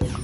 Yeah.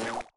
Thank you.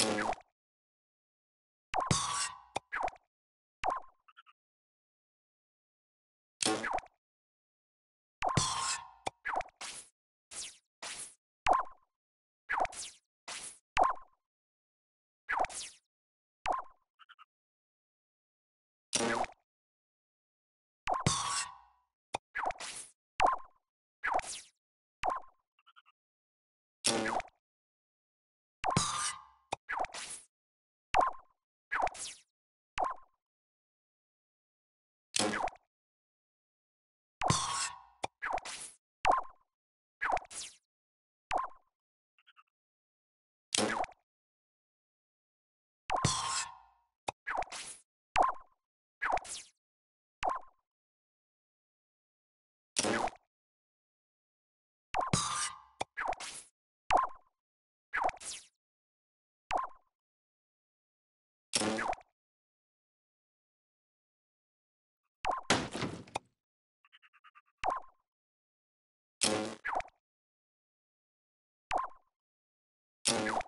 Thank you. you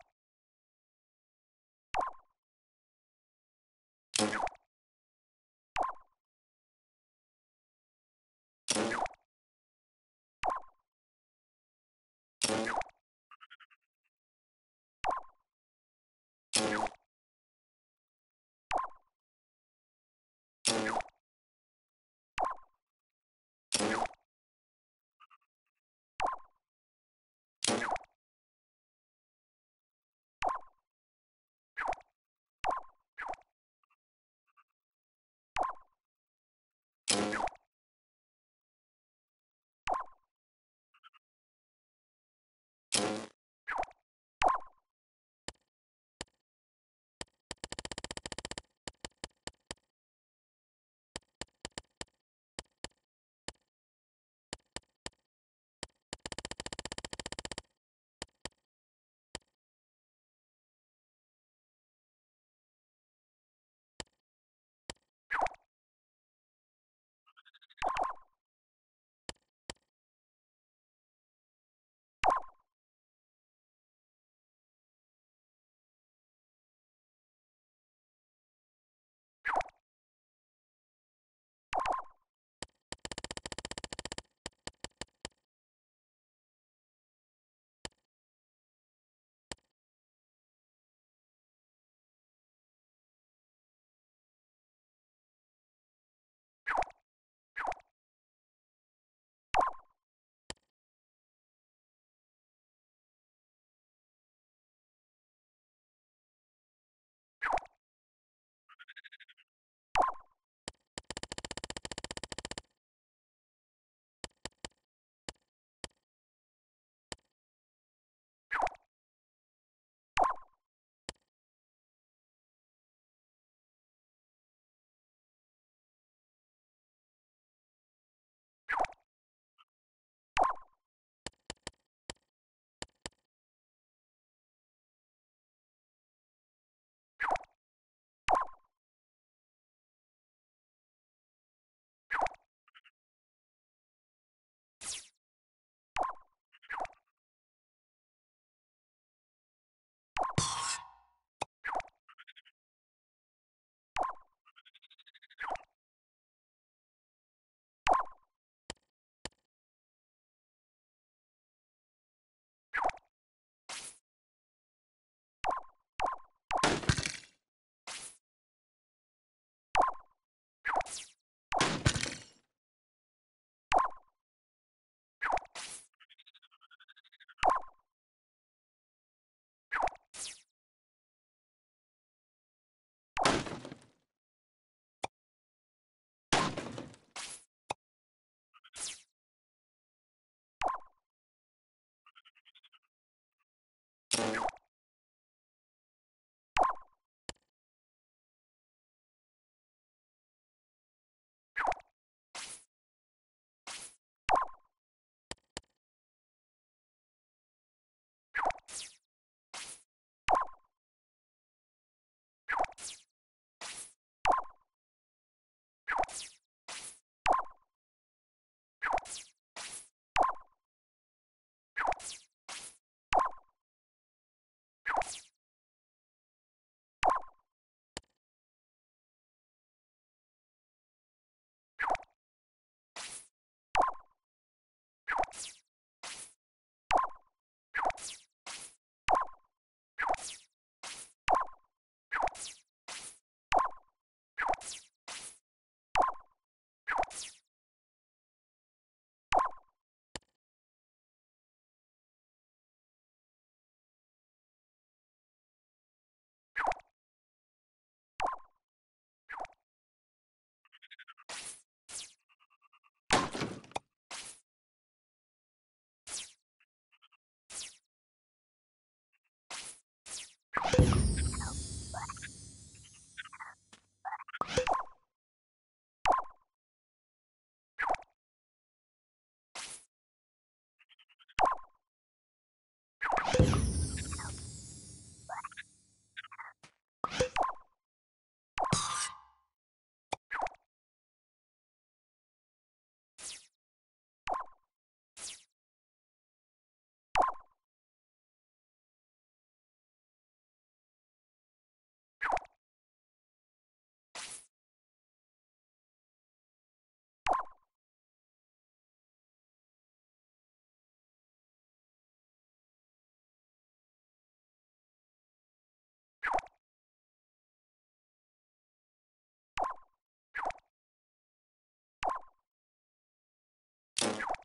you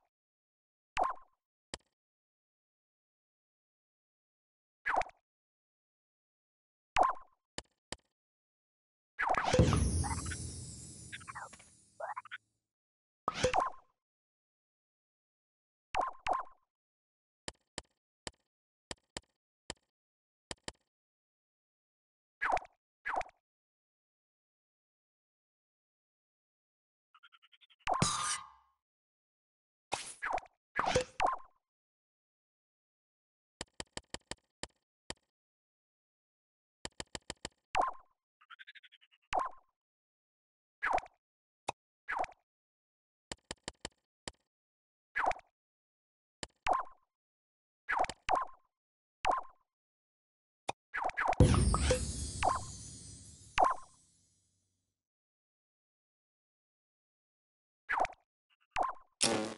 you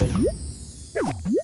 Yeah.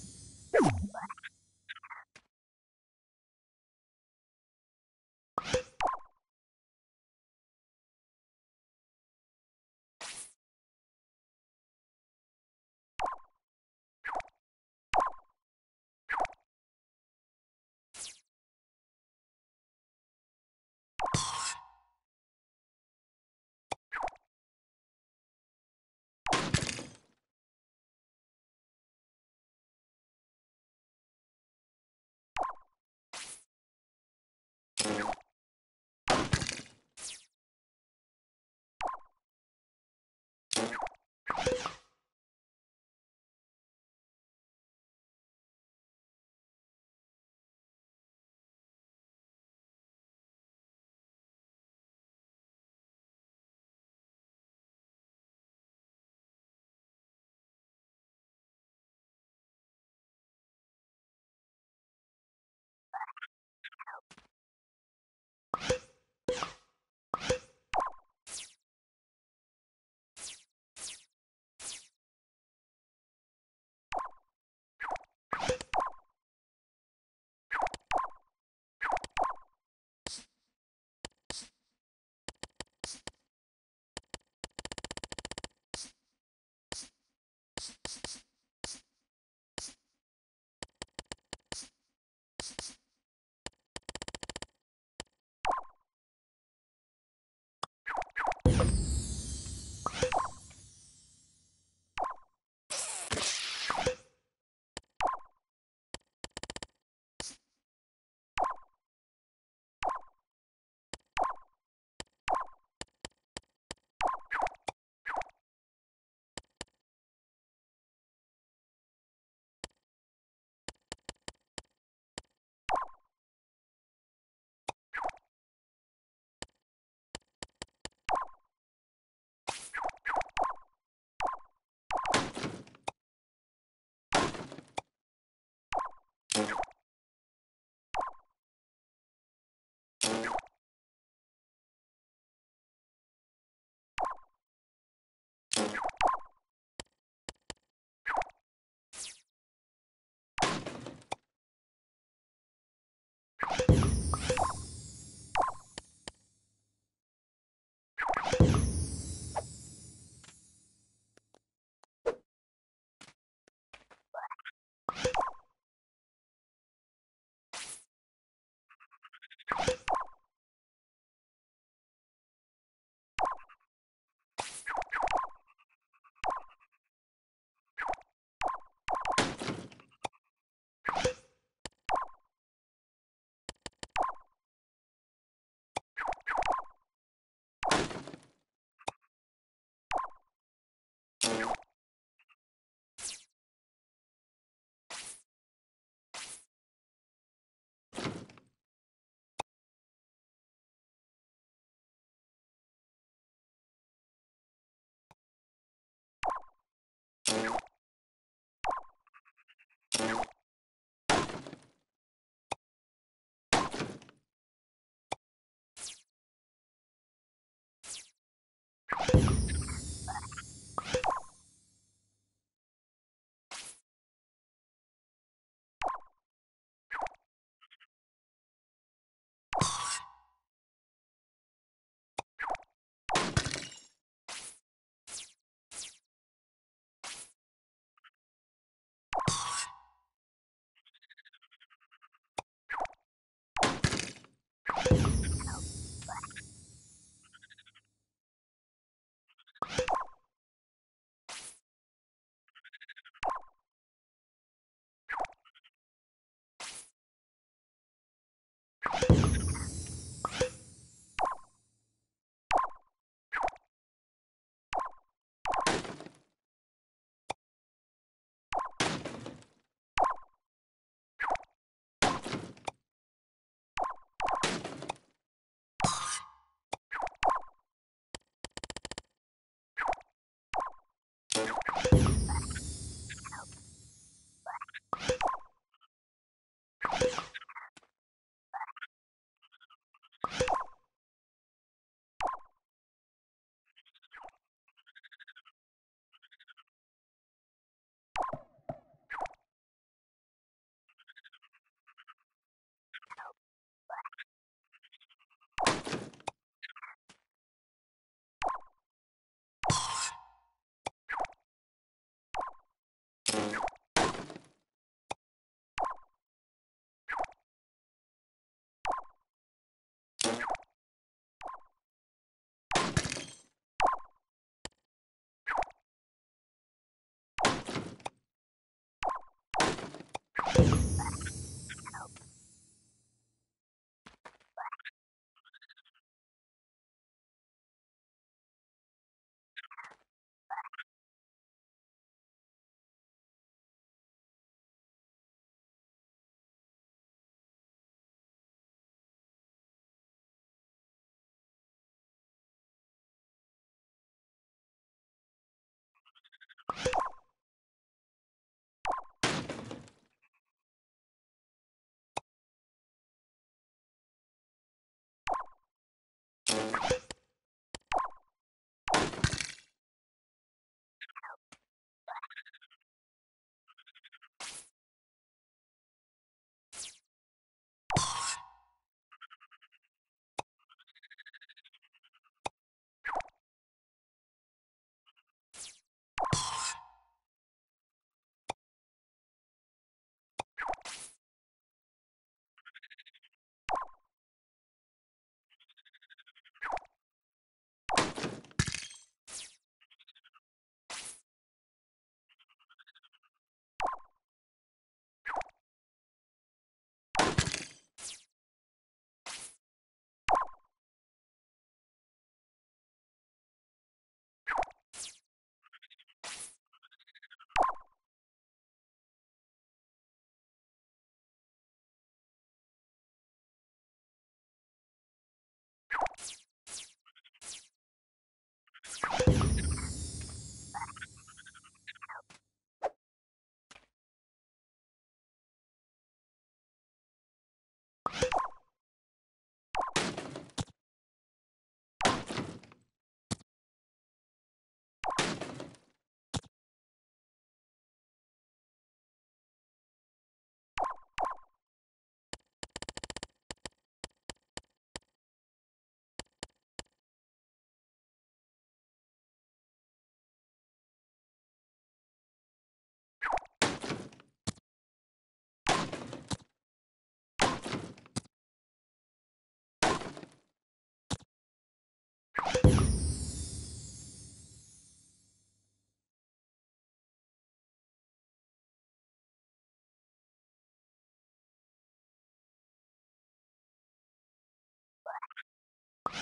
you.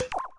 you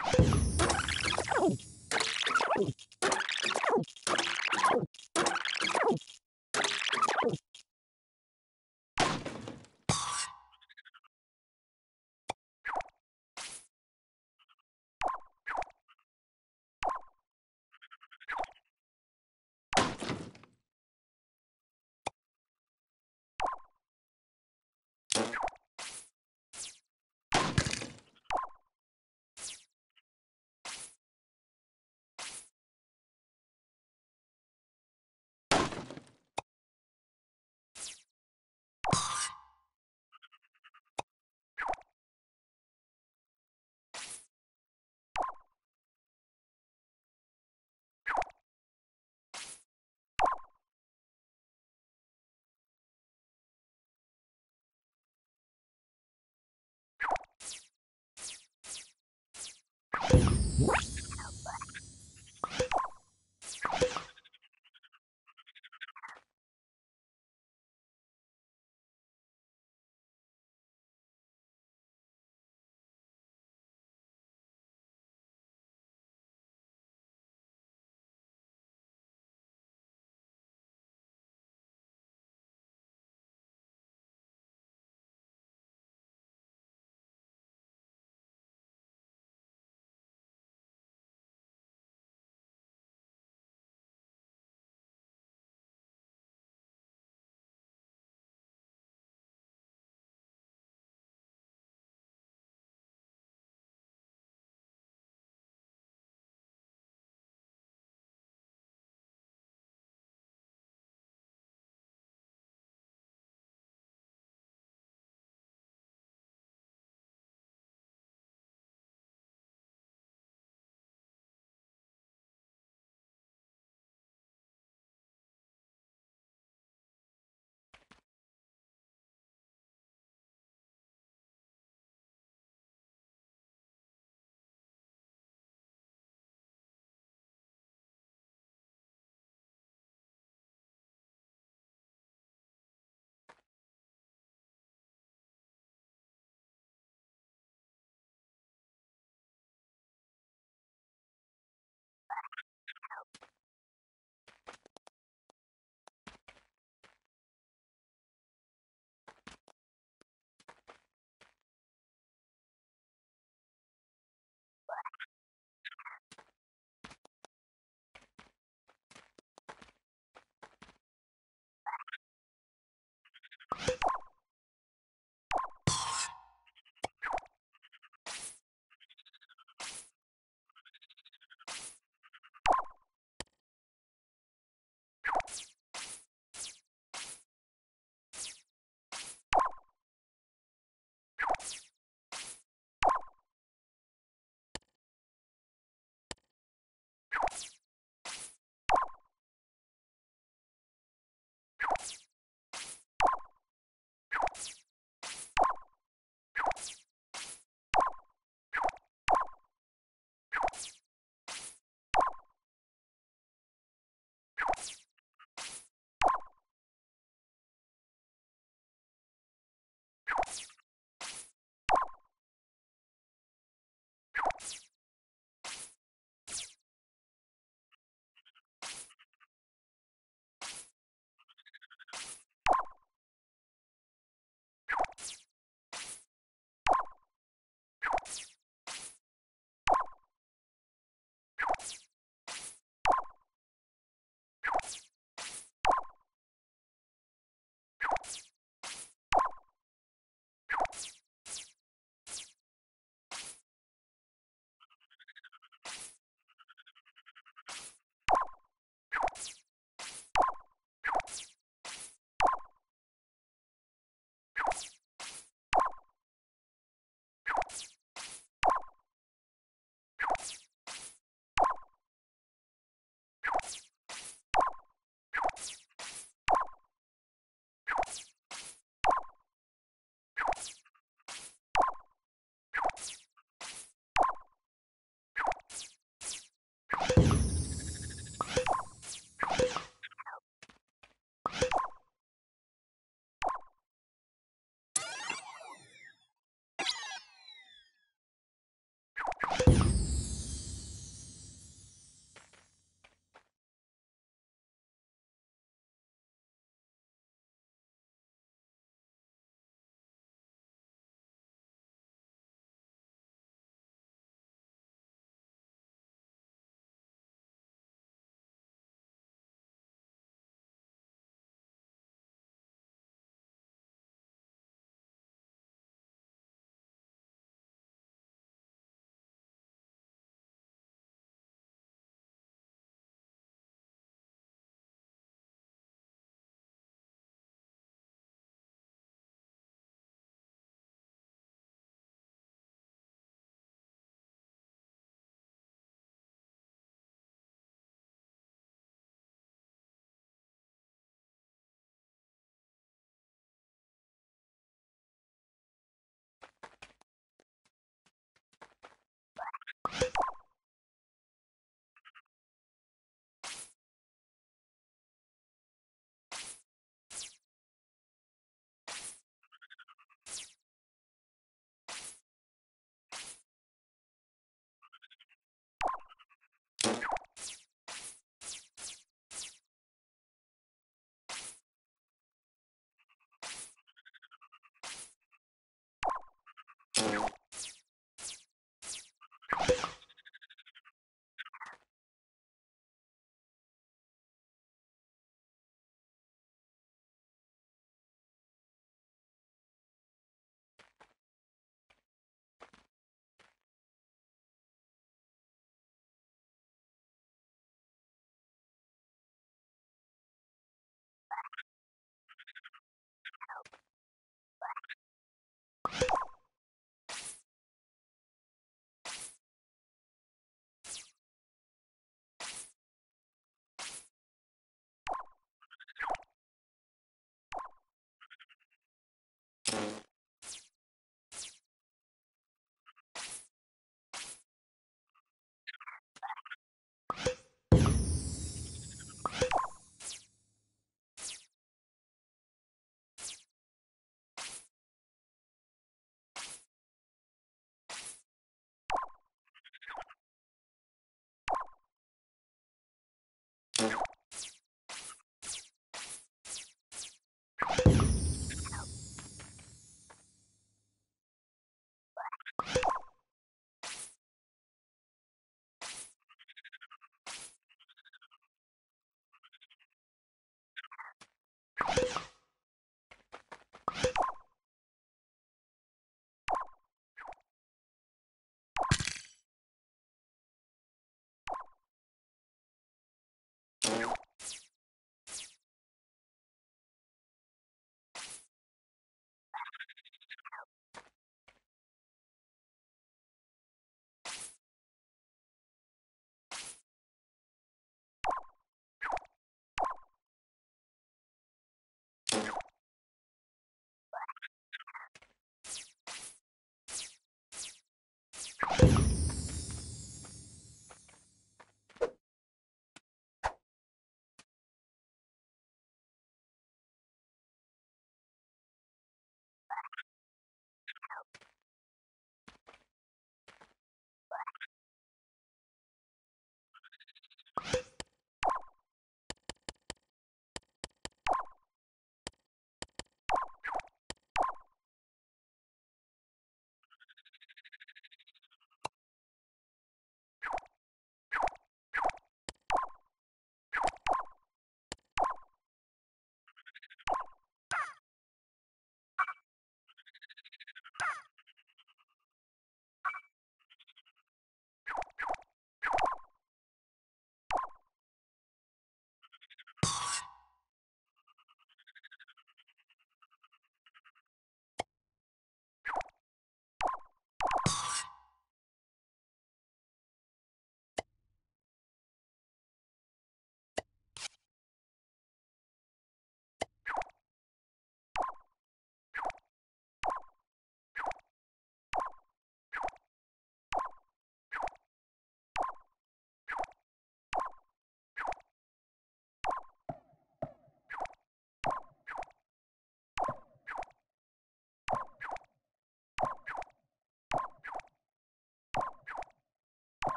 you.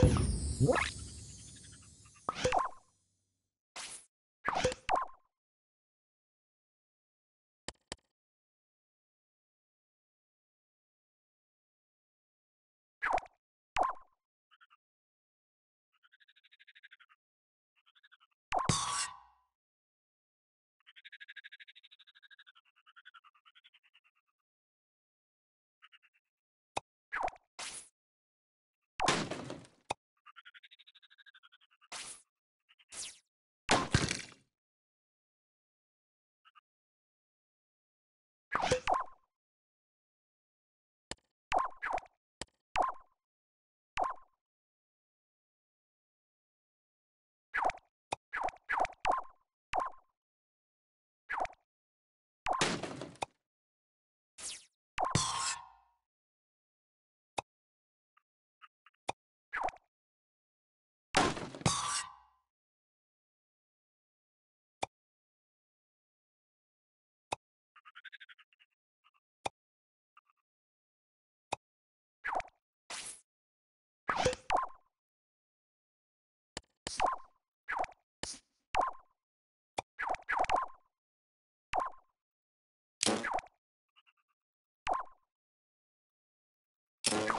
What? you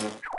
you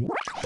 What?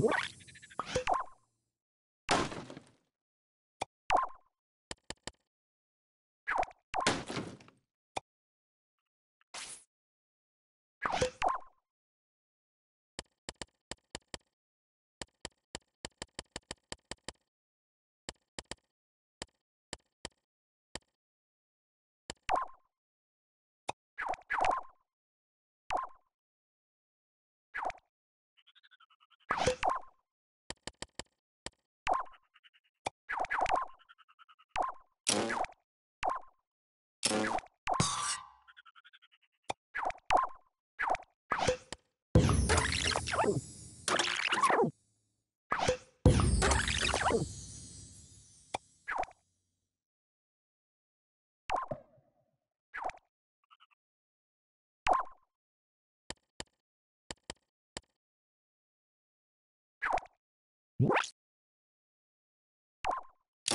What?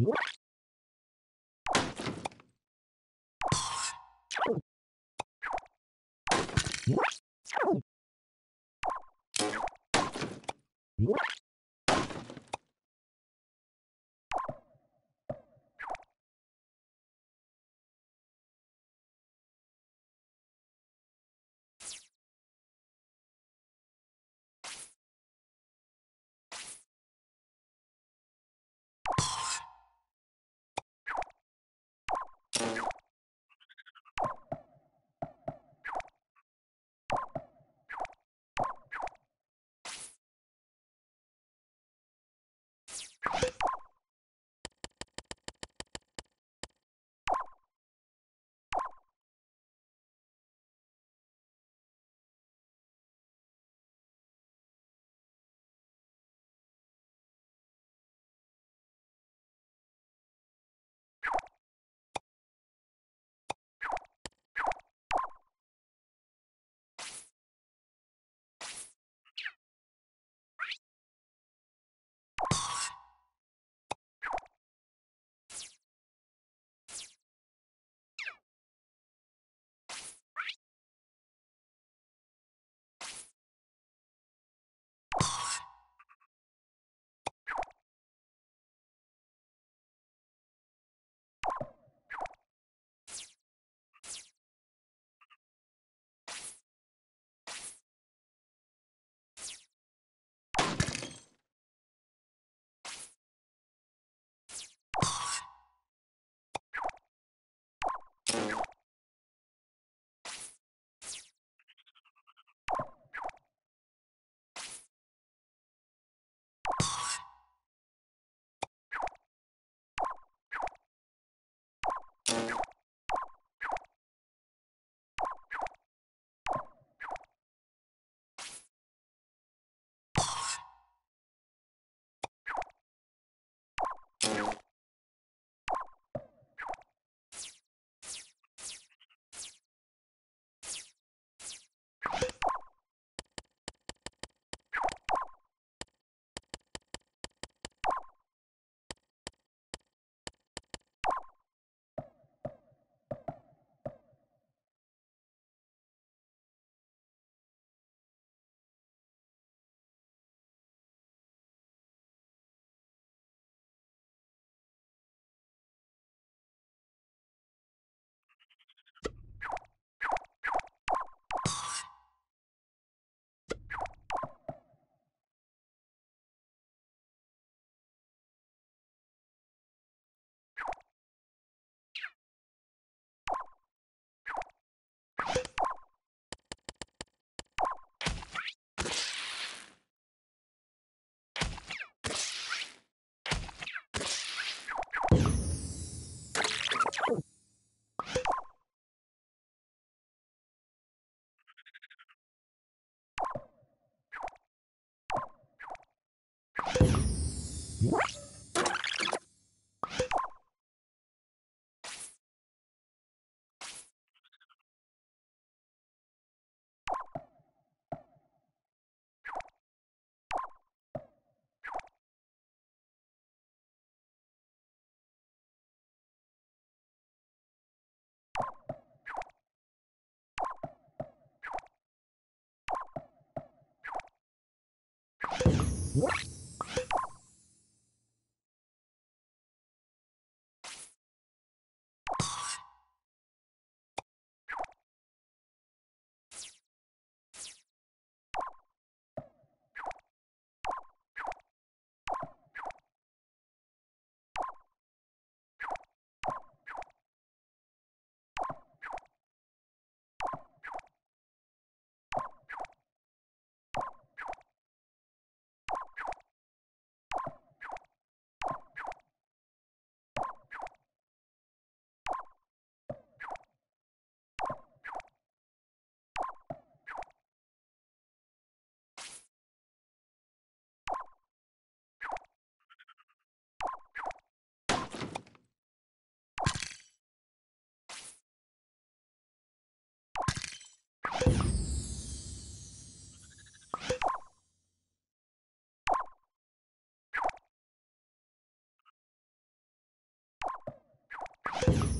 What? What? together.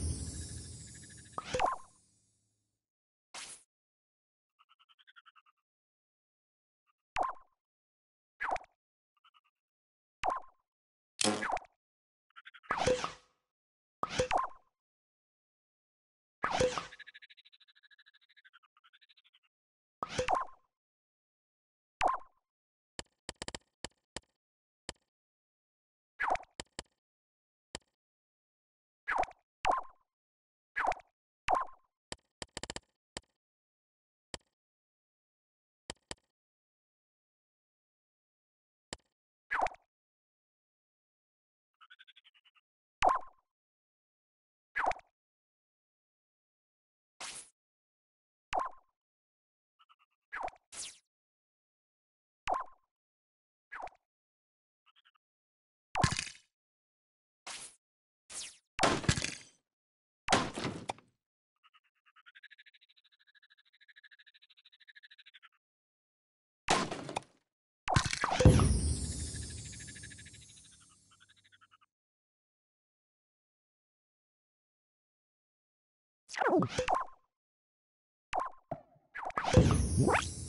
What?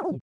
You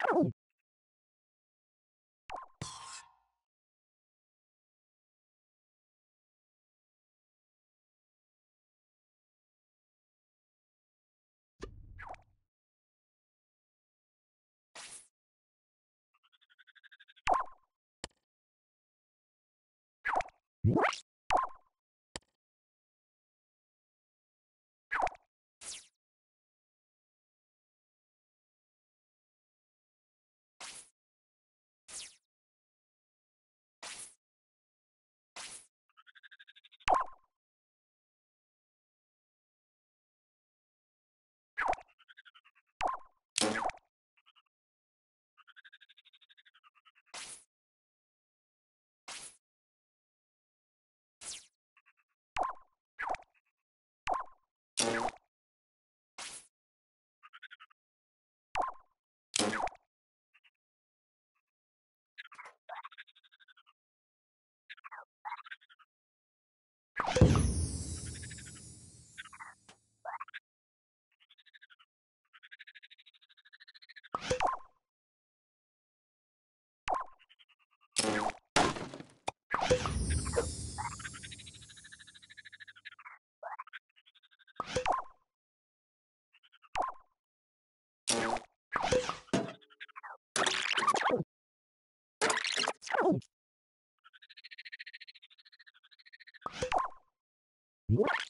Ciao. What? What?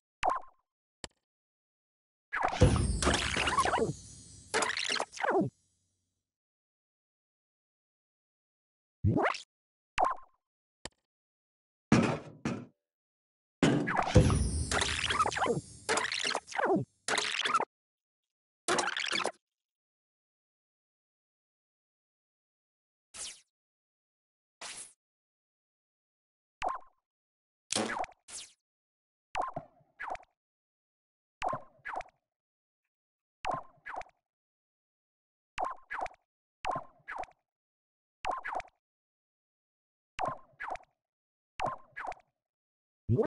What?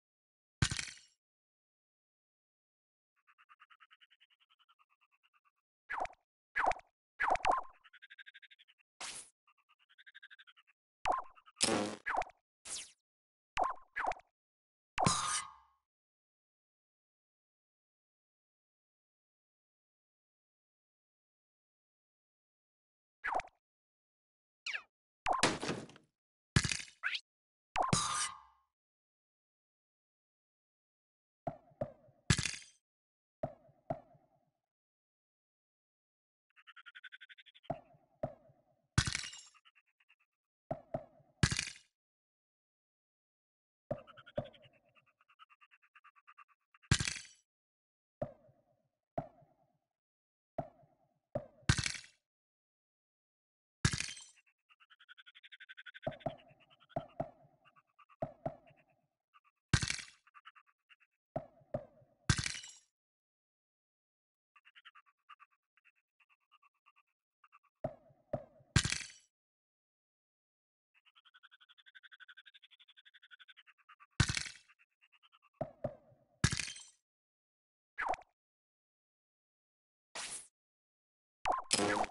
you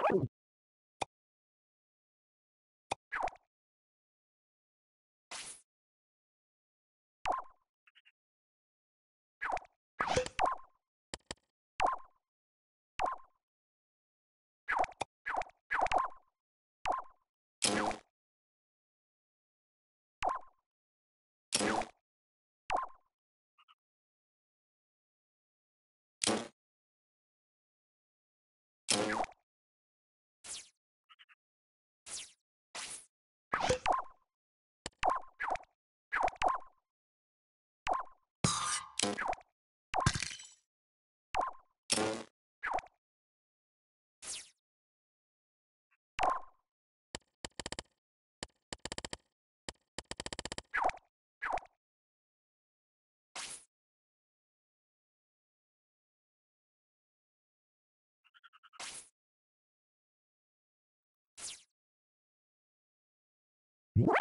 you. What?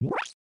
What?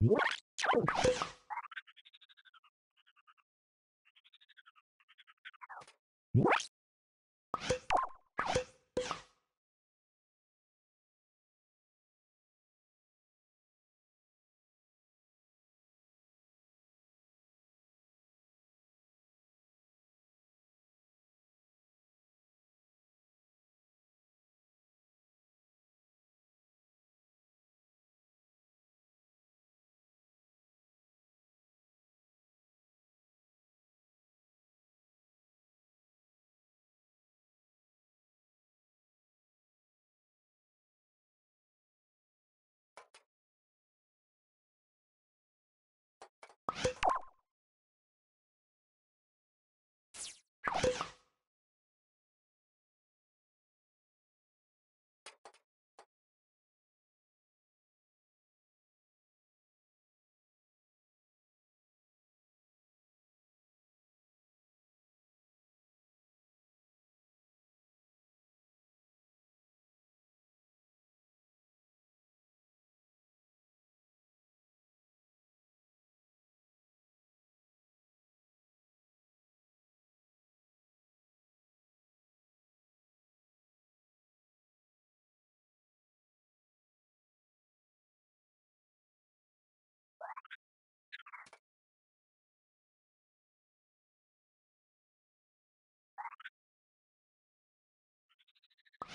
What? What?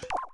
you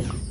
you